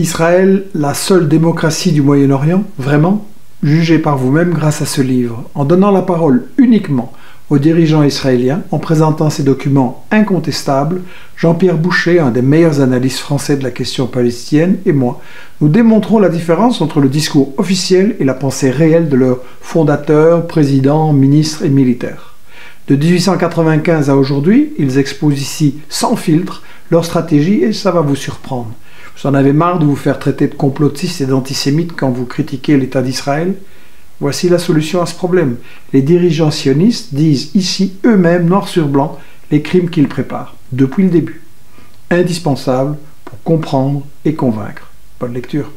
Israël, la seule démocratie du Moyen-Orient Vraiment Jugez par vous-même grâce à ce livre, en donnant la parole uniquement aux dirigeants israéliens, en présentant ces documents incontestables, Jean-Pierre Boucher, un des meilleurs analystes français de la question palestinienne, et moi, nous démontrons la différence entre le discours officiel et la pensée réelle de leurs fondateurs, présidents, ministres et militaires. De 1895 à aujourd'hui, ils exposent ici sans filtre leur stratégie et ça va vous surprendre. Vous en avez marre de vous faire traiter de complotiste et d'antisémite quand vous critiquez l'État d'Israël? Voici la solution à ce problème. Les dirigeants sionistes disent ici eux-mêmes, noir sur blanc, les crimes qu'ils préparent, depuis le début. Indispensable pour comprendre et convaincre. Bonne lecture.